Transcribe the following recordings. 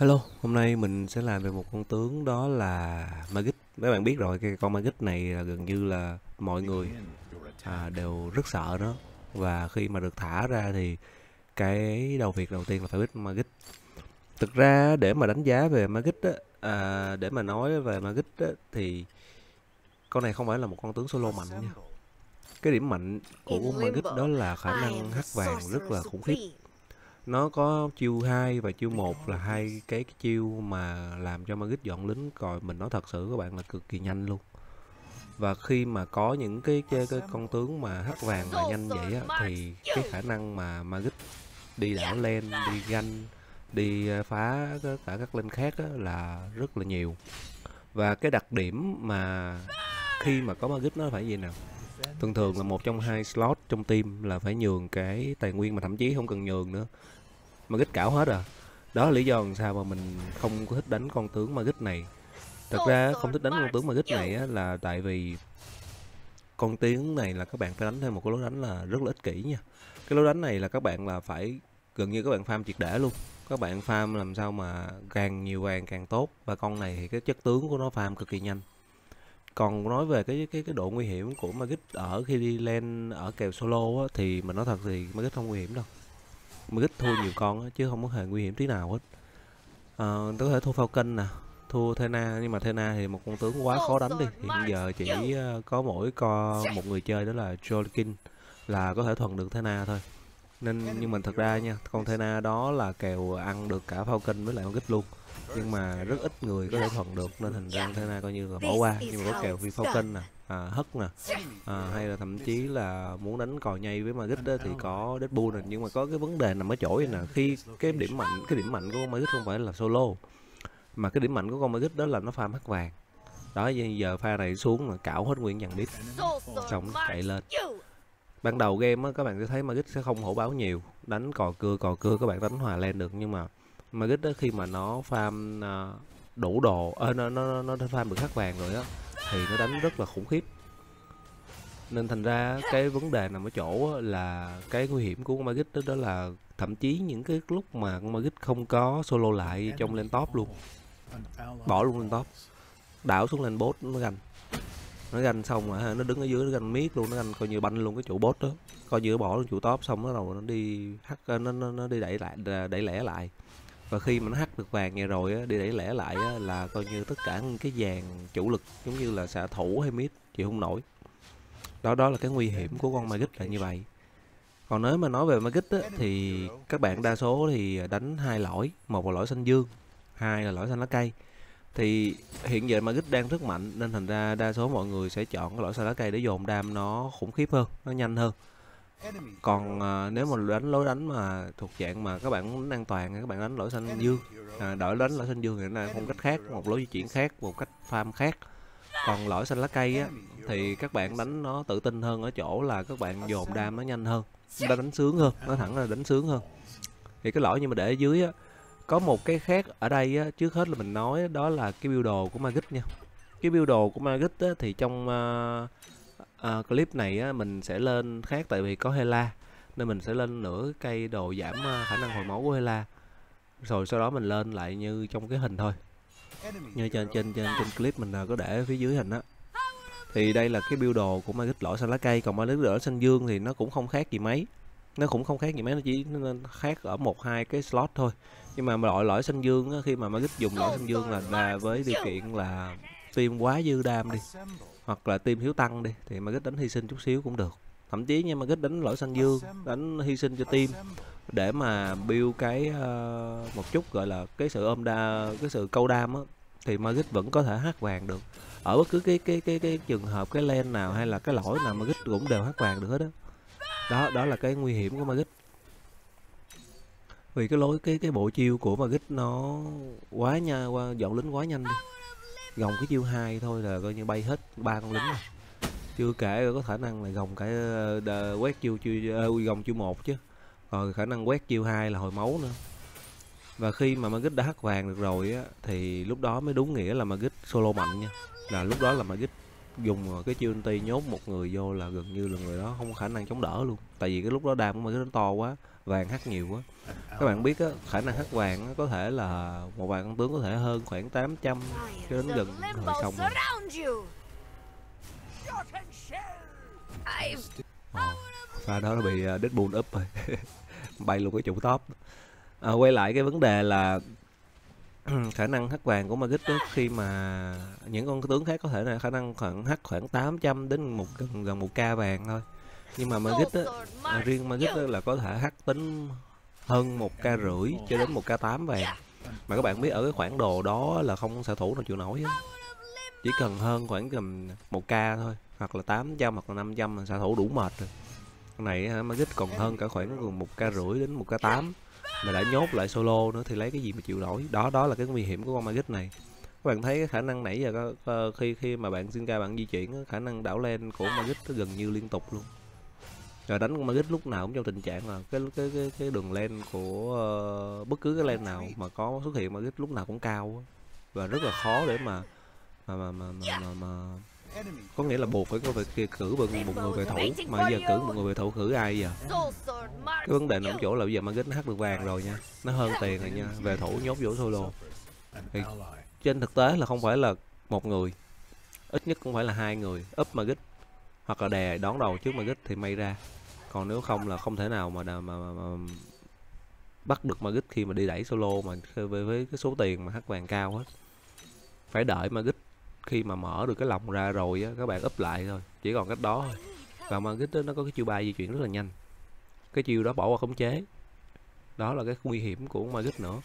Hello, hôm nay mình sẽ làm về một con tướng đó là Magic. Mấy bạn biết rồi, cái con Magic này là gần như là mọi người à, đều rất sợ nó. Và khi mà được thả ra thì cái đầu việc đầu tiên là phải biết Magic. Thực ra để mà đánh giá về Magic á, à, để mà nói về Magic á, thì con này không phải là một con tướng solo mạnh nha. Cái điểm mạnh của con Magic đó là khả năng hắc vàng rất là khủng khiếp nó có chiêu 2 và chiêu 1 là hai cái, cái chiêu mà làm cho Magic dọn lính. Còi mình nói thật sự các bạn là cực kỳ nhanh luôn. Và khi mà có những cái, cái, cái con tướng mà hắc vàng mà nhanh vậy á, thì cái khả năng mà Magic đi đảo lên đi ganh đi ờ, phá tất cả các lên khác á, là rất là nhiều. Và cái đặc điểm mà khi mà có Magic nó phải gì nào thường thường là một trong hai slot trong team là phải nhường cái tài nguyên mà thậm chí không cần nhường nữa. Mà gích cảo hết à. Đó là lý do làm sao mà mình không có thích đánh con tướng ma gích này. Thật ra không thích đánh con tướng ma gích này á, là tại vì con tướng này là các bạn phải đánh theo một cái lối đánh là rất là ích kỷ nha. Cái lối đánh này là các bạn là phải gần như các bạn farm triệt để luôn. Các bạn farm làm sao mà càng nhiều vàng càng tốt. Và con này thì cái chất tướng của nó farm cực kỳ nhanh còn nói về cái cái cái độ nguy hiểm của Magic ở khi đi lên ở kèo solo á, thì mình nói thật thì Magic không nguy hiểm đâu. Magic thua nhiều con á, chứ không có hề nguy hiểm tí nào hết. À, tôi có thể thua Falcon nè thua Thena nhưng mà Thena thì một con tướng quá khó đánh đi. hiện giờ chỉ ờ, có mỗi co một người chơi đó là Jolkin là có thể thuần được Thena thôi nên nhưng mà thật ra nha con Thena đó là kèo ăn được cả Falcon với lại con Gích luôn. Nhưng mà rất ít người có thể thuần được nên thành ra Thena coi như là bỏ qua. Nhưng mà có kèo phi Falcon nè à, hất nè à, hay là thậm chí là muốn đánh cò nhây với Magic đó thì có Deadpool nè. Nhưng mà có cái vấn đề nằm ở chỗ này nè khi cái điểm mạnh cái điểm mạnh của con Magic không phải là solo. Mà cái điểm mạnh của con Magic đó là nó farm hắc vàng. Đó giờ pha này xuống là cảo hết nguyên dàn đít xong chạy lên ban đầu game á các bạn sẽ thấy Magic sẽ không hổ báo nhiều. Đánh cò cưa cò cưa các bạn đánh hòa lên được. Nhưng mà Magic đó khi mà nó farm à, đủ đồ à, nó nó nó farm được hắc vàng rồi á thì nó đánh rất là khủng khiếp. Nên thành ra cái vấn đề nằm ở chỗ là cái nguy hiểm của con Magic đó, đó là thậm chí những cái lúc mà con Magic không có solo lại trong lên top luôn. Bỏ luôn lên top. Đảo xuống lên bot nó ganh nó ganh xong rồi nó đứng ở dưới nó ganh miết luôn nó ganh coi như banh luôn cái trụ bot đó. Coi như nó bỏ luôn trụ top xong nó đầu nó đi hắt ờ, nó, nó, nó đi đẩy lại đẩy lẻ lại. Và khi mà nó hắt được vàng vậy rồi á, đi đẩy lẻ lại á, là coi như tất cả những cái vàng chủ lực giống như là xạ thủ hay mid chịu không nổi. Đó đó là cái nguy hiểm của con magic là như vậy. Còn nếu mà nói về magic á, thì các bạn đa số thì đánh hai lõi một là lõi xanh dương hai là lõi xanh lá cây thì hiện giờ magic đang rất mạnh nên thành ra đa số mọi người sẽ chọn cái lõi xanh lá cây để dồn đam nó khủng khiếp hơn nó nhanh hơn. Còn à, nếu mà đánh lối đánh mà thuộc dạng mà các bạn muốn an toàn các bạn đánh lỗi xanh dương à, đổi đánh lỗi xanh dương thì nó là phong cách khác một lối di chuyển khác một cách farm khác. Còn lỗi xanh lá cây á thì các bạn đánh nó tự tin hơn ở chỗ là các bạn dồn đam nó nhanh hơn nó đánh sướng hơn nó thẳng là đánh sướng hơn. Thì cái lỗi nhưng mà để ở dưới á có một cái khác ở đây á trước hết là mình nói đó là cái build đồ của Magic nha. Cái build đồ của Magic á thì trong uh, uh, clip này á, mình sẽ lên khác tại vì có Hela nên mình sẽ lên nửa cây đồ giảm uh, khả năng hồi máu của Hela. Rồi sau đó mình lên lại như trong cái hình thôi. Như trên trên trên trên clip mình uh, có để ở phía dưới hình á. Thì đây là cái build đồ của Magic lõi xanh lá cây còn Magic lõi xanh dương thì nó cũng không khác gì mấy nó cũng không khác gì mấy nó chỉ nó khác ở một hai cái slot thôi. Nhưng mà loại lõi xanh dương á, khi mà Magic dùng lõi xanh dương là, là với điều kiện là team quá dư đam đi hoặc là team hiếu tăng đi thì Magic đánh hy sinh chút xíu cũng được. Thậm chí nha Magic đánh lỗi xanh dương đánh hy sinh cho team để mà build cái uh, một chút gọi là cái sự ôm đa cái sự câu đam á thì Magic vẫn có thể hát vàng được. Ở bất cứ cái cái cái cái trường hợp cái len nào hay là cái lỗi nào Magic cũng đều hát vàng được hết đó đó đó là cái nguy hiểm của Magic. Vì cái lối cái cái bộ chiêu của Magic nó quá nha qua dọn lính quá nhanh. Đi gồng cái chiêu hai thôi là coi như bay hết ba con lính rồi. Chưa kể có khả năng là gồng cái uh, ờ, quét chiêu chiêu uh, gồng chiêu một chứ. Rồi khả năng quét chiêu hai là hồi máu nữa. Và khi mà Magic đã hắc vàng được rồi á thì lúc đó mới đúng nghĩa là Magic solo mạnh nha. Là lúc đó là Magic dùng cái chiêu ulti nhốt một người vô là gần như là người đó không có khả năng chống đỡ luôn. Tại vì cái lúc đó đam của Magic nó to quá vàng hắt nhiều quá. Các bạn biết á khả năng hắt vàng á, có thể là một vài con tướng có thể hơn khoảng 800 cho đến gần hồi xong rồi Ờ, pha đó nó bị uh, Deadpool up rồi. Bay luôn cái trụ top. À, quay lại cái vấn đề là khả năng hắc vàng của Magic đó, khi mà những con tướng khác có thể là khả năng khoảng hắc khoảng 800 đến một gần gần một k vàng thôi. Nhưng mà Magic đó, à, riêng Magic đó là có thể hắc tính hơn một k rưỡi cho đến một k 8 vàng. Mà các bạn biết ở cái khoảng đồ đó là không xạ thủ nào chịu nổi hết. chỉ cần hơn khoảng gần một k thôi hoặc là 800 hoặc là 500 là xạ thủ đủ mệt rồi. Con này Magic còn hơn cả khoảng một k rưỡi đến một k 8 mà đã nhốt lại solo nữa thì lấy cái gì mà chịu nổi. Đó đó là cái nguy hiểm của con Magic này. Các bạn thấy cái khả năng nãy giờ có, khi khi mà bạn sinh ca bạn di chuyển khả năng đảo lên của Magic nó gần như liên tục luôn. Rồi đánh con Magic lúc nào cũng trong tình trạng là cái cái cái, cái đường len của uh, bất cứ cái len nào mà có xuất hiện Magic lúc nào cũng cao và rất là khó để mà mà mà mà, mà, mà, mà có nghĩa là buộc phải có phải cử một, người về thủ mà giờ cử một người về thủ cử ai giờ cái vấn đề nằm chỗ là bây giờ Magic nó hát được vàng rồi nha. Nó hơn tiền rồi nha. Về thủ nhốt vô solo thì trên thực tế là không phải là một người. Ít nhất cũng phải là hai người. Up Margit hoặc là đè đón đầu trước Magic thì may ra. Còn nếu không là không thể nào mà mà, mà, mà bắt được Magic khi mà đi đẩy solo mà với, với cái số tiền mà hát vàng cao hết. Phải đợi Magic khi mà mở được cái lồng ra rồi á các bạn up lại thôi chỉ còn cách đó thôi. Và đó, nó có cái chiêu bay di chuyển rất là nhanh. Cái chiêu đó bỏ qua khống chế. Đó là cái nguy hiểm của Magic nữa.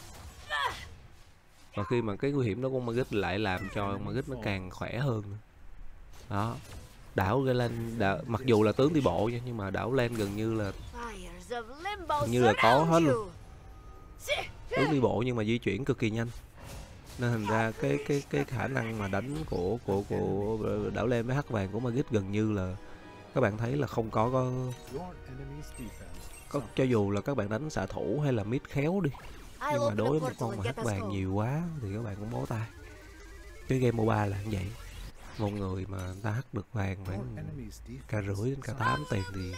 Và khi mà cái nguy hiểm đó của Magic lại làm cho Magic nó càng khỏe hơn đó. Đảo lên đảo, mặc dù là tướng đi bộ nha nhưng mà đảo lên gần như là gần như là có hết luôn. tướng đi bộ nhưng mà di chuyển cực kỳ nhanh nên thành ra cái cái cái khả năng mà đánh của của của đảo lên với hắc vàng của Magic gần như là các bạn thấy là không có có, có cho dù là các bạn đánh xạ thủ hay là mid khéo đi nhưng mà đối với một con mà hắc vàng nhiều quá thì các bạn cũng bó tay. Cái game MOBA là như vậy. Một người mà người ta hắt được vàng khoảng cả rưỡi đến cả tám tiền thì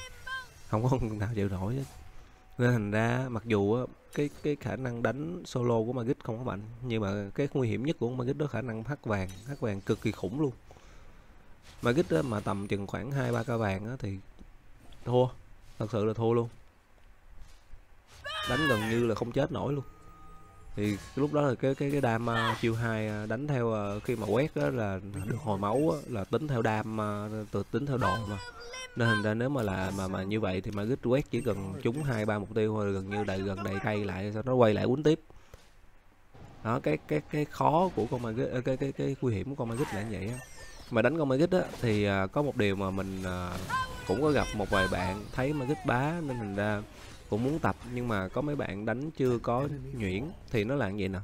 không có nào chịu nổi hết nên thành ra, mặc dù cái cái khả năng đánh solo của Magic không có mạnh, nhưng mà cái nguy hiểm nhất của Magic đó khả năng hắt vàng hắt vàng cực kỳ khủng luôn. Magic đó mà tầm chừng khoảng hai, ba ca vàng á, thì thua. Thật sự là thua luôn. Đánh gần như là không chết nổi luôn thì lúc đó là cái cái cái đam uh, chiêu hai đánh theo uh, khi mà quét đó là được. hồi máu á, là tính theo đam từ tính theo đồ mà. Nên thành ra nếu mà là mà mà như vậy thì mà gít quét chỉ cần trúng hai ba mục tiêu thôi gần như đầy gần đầy cây lại sau nó quay lại quýnh tiếp. Đó cái cái cái khó của con Magic cái cái cái, cái nguy hiểm của con Magic là như vậy á. Mà đánh con Magic á thì uh, có một điều mà mình uh, cũng có gặp một vài bạn thấy Magic bá nên thành ra cũng muốn tập nhưng mà có mấy bạn đánh chưa có nhuyễn thì nó là như vậy nè.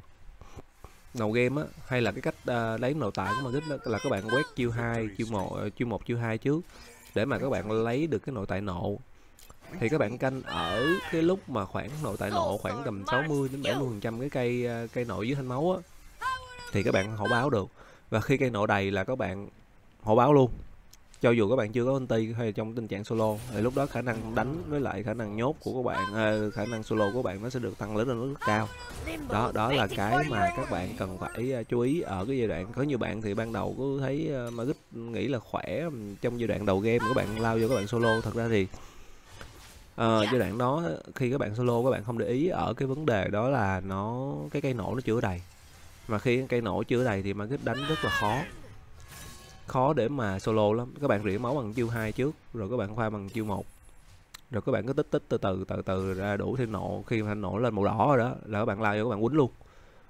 Đầu game á hay là cái cách uh, lấy nội tại của Magic đó là các bạn quét chiêu hai chiêu một ờ, chiêu một chiêu hai trước để mà các bạn lấy được cái nội tại nộ. Thì các bạn canh ở cái lúc mà khoảng nội tại nộ khoảng tầm 60 đến 70 phần trăm cái cây ờ, cây nội dưới thanh máu á thì các bạn hổ báo được. Và khi cây nộ đầy là các bạn hổ báo luôn cho dù các bạn chưa có ulti hay trong tình trạng solo thì lúc đó khả năng đánh với lại khả năng nhốt của các bạn à, khả năng solo của bạn nó sẽ được tăng lên rất cao. Đó đó là cái mà các bạn cần phải uh, chú ý ở cái giai đoạn. Có nhiều bạn thì ban đầu cứ thấy uh, mà nghĩ là khỏe trong giai đoạn đầu game các bạn lao vô các bạn solo. Thật ra thì uh, giai đoạn đó khi các bạn solo các bạn không để ý ở cái vấn đề đó là nó cái cây nổ nó chưa đầy. Mà khi cây nổ chưa đầy thì mà cái đánh rất là khó khó để mà solo lắm các bạn rỉa máu bằng chiêu 2 trước rồi các bạn khoa bằng chiêu 1 rồi các bạn cứ tích tích từ từ từ từ ra đủ thêm nộ khi mà nổ lên màu đỏ rồi đó là các bạn lao vô các bạn quýnh luôn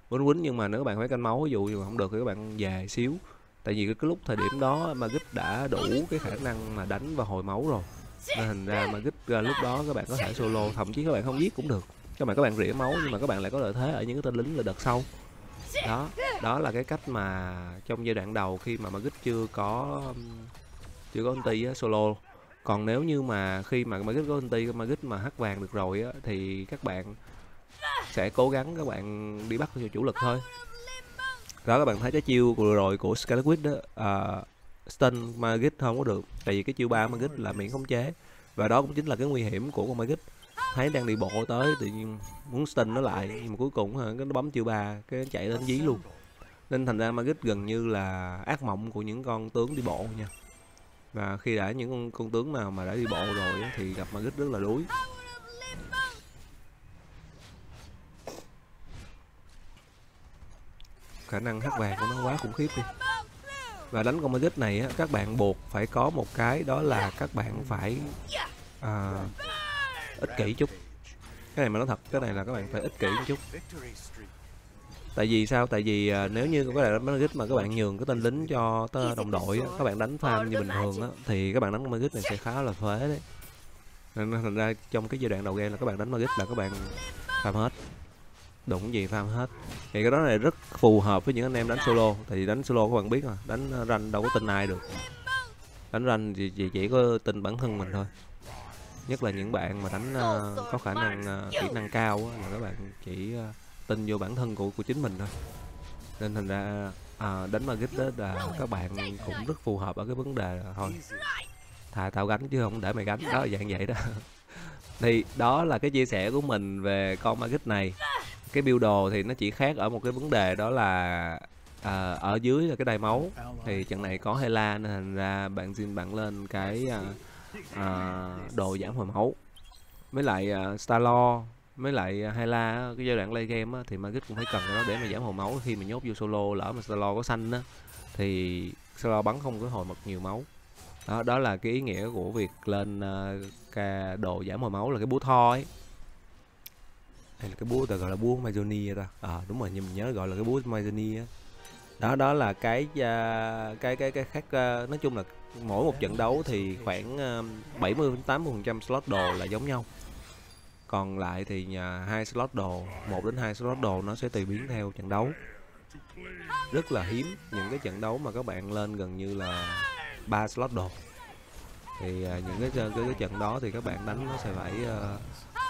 quýnh quýnh nhưng mà nếu các bạn phải canh máu ví dụ như mà không được thì các bạn về xíu tại vì cái, lúc thời điểm đó mà gích đã đủ cái khả năng mà đánh và hồi máu rồi nên hình ra mà gích ra lúc đó các bạn có thể solo thậm chí các bạn không giết cũng được các bạn các bạn rỉa máu nhưng mà các bạn lại có lợi thế ở những cái tên lính là đợt sau đó đó là cái cách mà trong giai đoạn đầu khi mà Magic chưa có chưa có anh á, solo. Còn nếu như mà khi mà Magic có ulti Magic mà hắc vàng được rồi á, thì các bạn sẽ cố gắng các bạn đi bắt cho chủ lực thôi. Đó các bạn thấy cái chiêu vừa rồi của Scarlet Witch đó uh, stun Magic không có được. Tại vì cái chiêu ba Magic là miễn khống chế. Và đó cũng chính là cái nguy hiểm của con Magic thấy đang đi bộ tới tự nhiên muốn stun nó lại nhưng mà cuối cùng cái nó bấm chữ ba cái chạy đến dí luôn. Nên thành ra Magic gần như là ác mộng của những con tướng đi bộ nha. Và khi đã những con, con tướng nào mà đã đi bộ rồi thì gặp Magic rất là đuối. Khả năng hắc vàng của nó quá khủng khiếp đi. Và đánh con Magic này á, các bạn buộc phải có một cái đó là các bạn phải à, ích kỷ chút. Cái này mà nói thật cái này là các bạn phải ích kỷ một chút. Tại vì sao? Tại vì à, nếu như các bạn đánh mà các bạn nhường cái tên lính cho đồng đội á, các bạn đánh farm như bình thường á, thì các bạn đánh Magic này sẽ khá là phế đấy. Nên thành ra trong cái giai đoạn đầu game là các bạn đánh Magic là các bạn farm hết. Đụng gì farm hết. Thì cái đó này rất phù hợp với những anh em đánh solo. Thì đánh solo các bạn biết mà đánh ranh đâu có tin ai được. Đánh ranh thì chỉ, chỉ có tin bản thân mình thôi nhất là những bạn mà đánh uh, có khả năng uh, kỹ năng cao á, là các bạn chỉ uh, tin vô bản thân của của chính mình thôi. Nên thành ra à, đánh magic đó là các bạn cũng rất phù hợp ở cái vấn đề thôi thà tao gánh chứ không để mày gánh. Đó dạng vậy đó. Thì đó là cái chia sẻ của mình về con magic này. Cái build đồ thì nó chỉ khác ở một cái vấn đề đó là à, ở dưới là cái đai máu. Thì trận này có Hela nên thành ra bạn xin bạn lên cái à, uh, đồ giảm hồi máu với lại à, uh, Starlord với lại à, la cái giai đoạn play game á, thì Magic cũng phải cần cái đó để mà giảm hồi máu khi mà nhốt vô solo lỡ mà solo có xanh á thì solo bắn không có hồi mật nhiều máu. Đó đó là cái ý nghĩa của việc lên uh, đồ giảm hồi máu là cái búa tho ấy. Hay là cái búa ta gọi là búa Maizoni ta? À đúng rồi nhưng mình nhớ gọi là cái búa Maizoni á. Đó đó là cái uh, cái cái cái khác uh, nói chung là mỗi một trận đấu thì khoảng ờ, 70 80 phần trăm slot đồ là giống nhau. Còn lại thì nhà hai slot đồ một đến hai slot đồ nó sẽ tùy biến theo trận đấu. Rất là hiếm những cái trận đấu mà các bạn lên gần như là ba slot đồ. Thì ờ, những cái, cái cái trận đó thì các bạn đánh nó sẽ phải uh,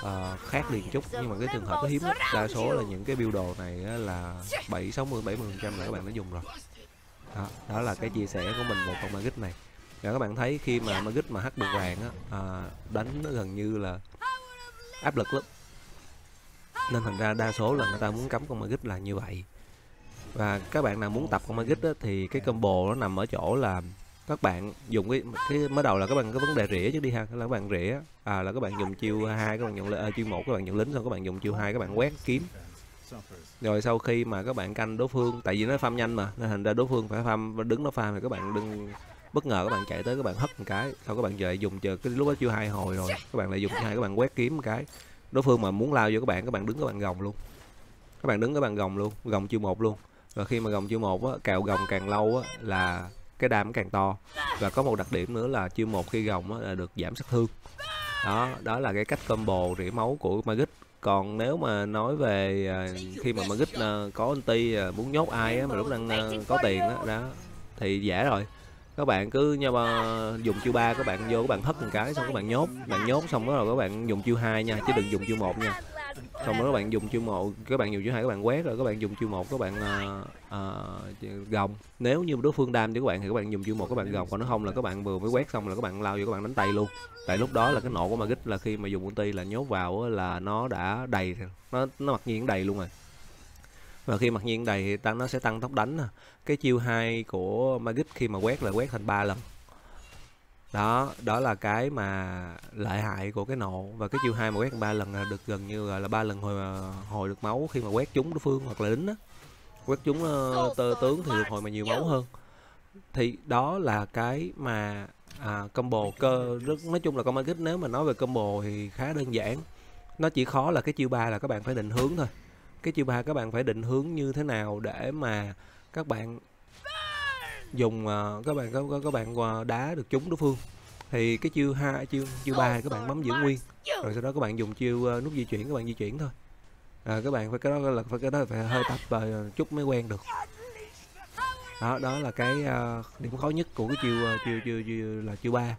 uh, khác liền chút. Nhưng mà cái trường hợp nó hiếm lắm đa số là những cái build đồ này là bảy sáu mươi bảy mươi phần trăm là các bạn đã dùng rồi. Đó, đó là cái chia sẻ của mình về con magic này và các bạn thấy khi mà magic mà hắc được vàng á à, đánh nó gần như là áp lực lắm nên thành ra đa số là người ta muốn cấm con magic là như vậy và các bạn nào muốn tập con magic á, thì cái combo nó nằm ở chỗ là các bạn dùng cái cái mới đầu là các bạn có vấn đề rỉa chứ đi ha là các bạn rỉa à là các bạn dùng chiêu hai các bạn dùng à, chiêu một các bạn dùng lính xong các bạn dùng chiêu hai các bạn quét kiếm rồi sau khi mà các bạn canh đối phương tại vì nó farm nhanh mà nên thành ra đối phương phải farm đứng nó farm thì các bạn đừng bất ngờ các bạn chạy tới các bạn hất một cái sau các bạn về dùng chờ cái lúc đó chưa hai hồi rồi các bạn lại dùng hai các bạn quét kiếm một cái. Đối phương mà muốn lao vô các bạn các bạn đứng các bạn gồng luôn. Các bạn đứng các bạn gồng luôn gồng chiêu một luôn. Và khi mà gồng chiêu một á cào gồng càng lâu á là cái đam càng to. Và có một đặc điểm nữa là chiêu một khi gồng là được giảm sát thương. Đó đó là cái cách combo rỉ máu của Magic. Còn nếu mà nói về à, khi mà Magic à, có anti à, muốn nhốt ai á, mà lúc đang có tiền á đó, đó thì dễ rồi các bạn cứ nha dùng chiêu ba các bạn vô các bạn hất một cái xong các bạn nhốt bạn nhốt xong đó rồi các bạn dùng chiêu hai nha chứ đừng dùng chiêu một nha xong rồi các bạn dùng chiêu một các bạn dùng chiêu hai các bạn quét rồi các bạn dùng chiêu một các bạn uh, uh, gồng nếu như đối phương đam cho các bạn thì các bạn dùng chiêu một các bạn gồng còn nếu không là các bạn vừa mới quét xong là các bạn lao vô các bạn đánh tay luôn tại lúc đó là cái nộ của magic là khi mà dùng ulti là nhốt vào là nó đã đầy nó nó mặc nhiên đầy luôn rồi và khi mặc nhiên đầy thì tăng nó sẽ tăng tốc đánh cái chiêu hai của magic khi mà quét là quét thành ba lần. Đó đó là cái mà lợi hại của cái nộ. Và cái chiêu hai mà quét ba lần là được gần như là ba lần hồi hồi được máu khi mà quét trúng đối phương hoặc là lính á. Quét trúng uh, tơ tướng thì được hồi mà nhiều máu hơn. Thì đó là cái mà à, combo cơ rất nói chung là con magic nếu mà nói về combo thì khá đơn giản. Nó chỉ khó là cái chiêu ba là các bạn phải định hướng thôi cái chiêu ba các bạn phải định hướng như thế nào để mà các bạn dùng uh, các bạn có, có các bạn ờ, đá được trúng đối phương? Thì cái chiêu hai chiêu chiêu ba các bạn bấm giữ nguyên rồi sau đó các bạn dùng chiêu uh, nút di chuyển các bạn di chuyển thôi. À, các bạn phải cái đó là phải cái đó phải hơi tập và chút mới quen được. Đó đó là cái uh, điểm khó nhất của cái chiêu uh, chiêu, chiêu chiêu là chiêu ba.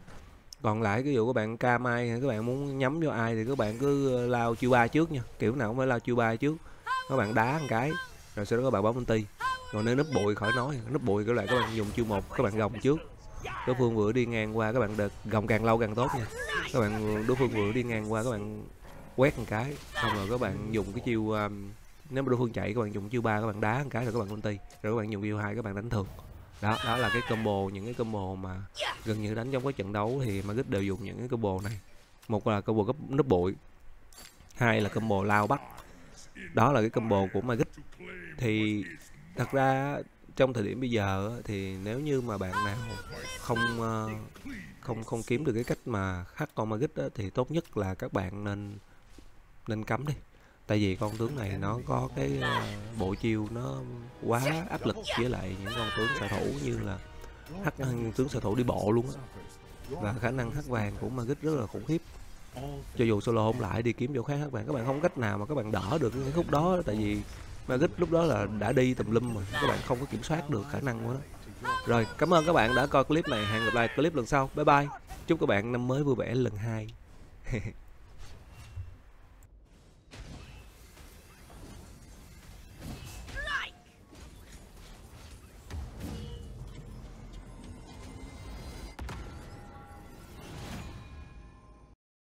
Còn lại cái dụ các bạn ca mai các bạn muốn nhắm vô ai thì các bạn cứ lao chiêu ba trước nha. Kiểu nào cũng phải lao chiêu ba trước các bạn đá một cái rồi sau đó các bạn bấm ulti còn nếu nấp bụi khỏi nói nấp bụi cái lại các bạn dùng chiêu một các bạn gồng trước đối phương vừa đi ngang qua các bạn đợt gồng càng lâu càng tốt nha các bạn đối phương vừa đi ngang qua các bạn quét một cái xong rồi các bạn dùng cái chiêu um, nếu mà đối phương chạy các bạn dùng chiêu ba các bạn đá một cái rồi các bạn ulti rồi các bạn dùng chiêu hai các bạn đánh thường đó đó là cái combo những cái combo mà gần như đánh trong cái trận đấu thì Magic đều dùng những cái combo này một là combo cấp nấp bụi hai là combo lao bắt đó là cái combo của Magic. Thì thật ra trong thời điểm bây giờ thì nếu như mà bạn nào không ờ, không không kiếm được cái cách mà khắc con Magic thì tốt nhất là các bạn nên nên cấm đi. Tại vì con tướng này nó có cái ờ, bộ chiêu nó quá áp lực với lại những con tướng xạ thủ như là hắc ờ, tướng xạ thủ đi bộ luôn á. Và khả năng hắc vàng của Magic rất là khủng khiếp cho dù solo không lại đi kiếm chỗ khác các bạn các bạn không cách nào mà các bạn đỡ được cái khúc đó, tại vì Magic lúc đó là đã đi tùm lum rồi, các bạn không có kiểm soát được khả năng của nó. Rồi, cảm ơn các bạn đã coi clip này, hẹn gặp lại clip lần sau. Bye bye. Chúc các bạn năm mới vui vẻ lần hai.